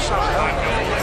shot.